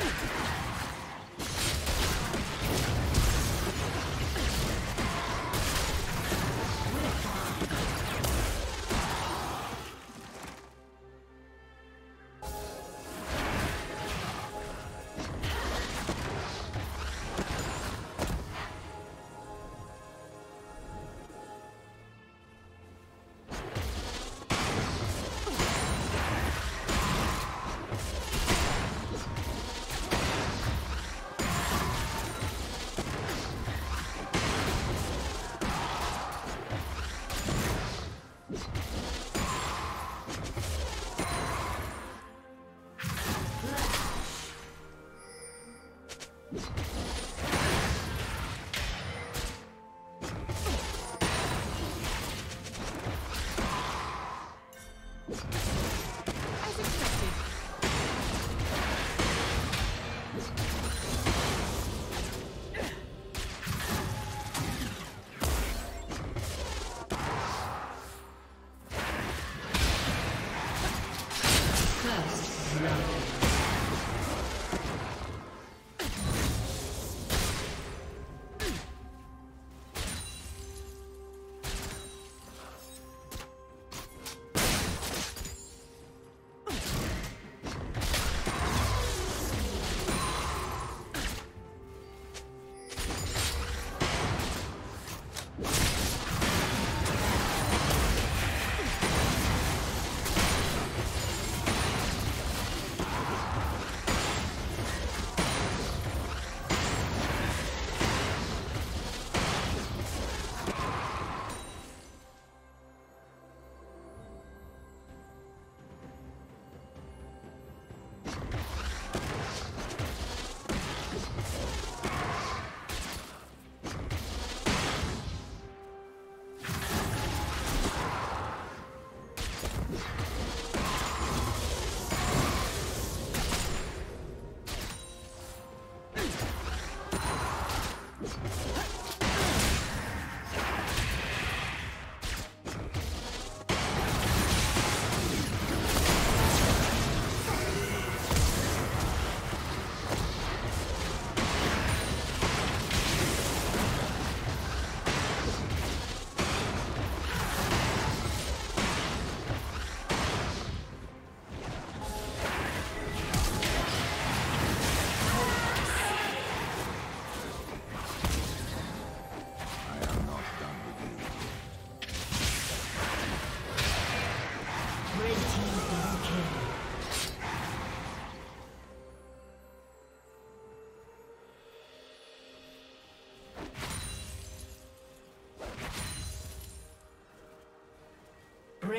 you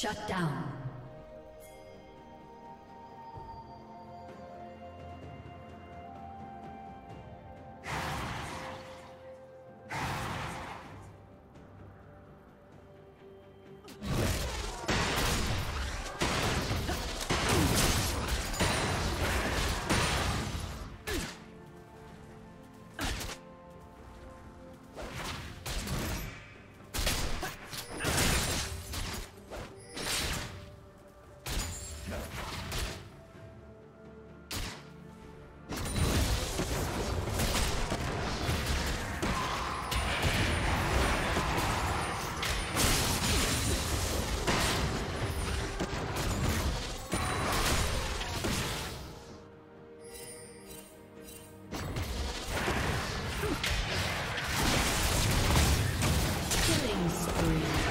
Shut down. Killing spree.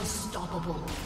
Unstoppable.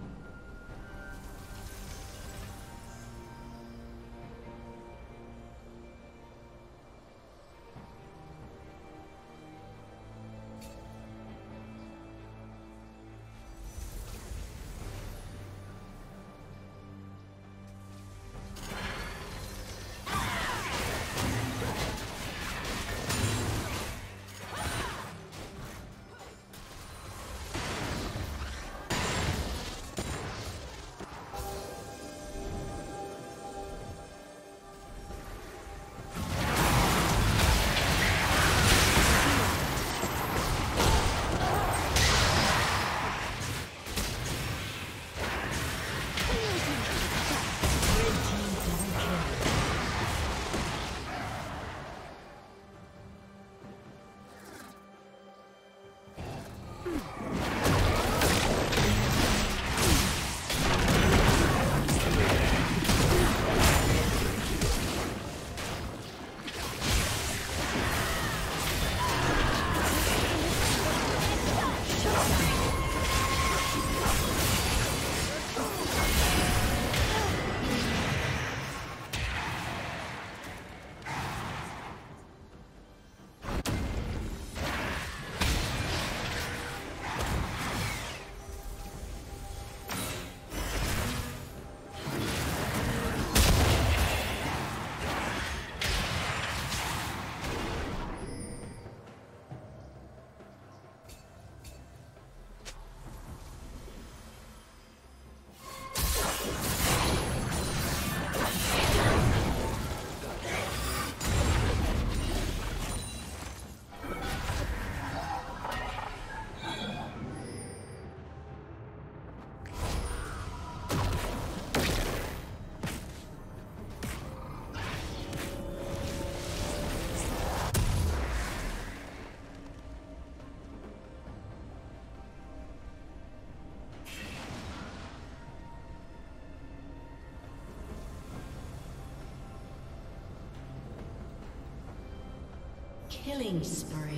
Killing spree.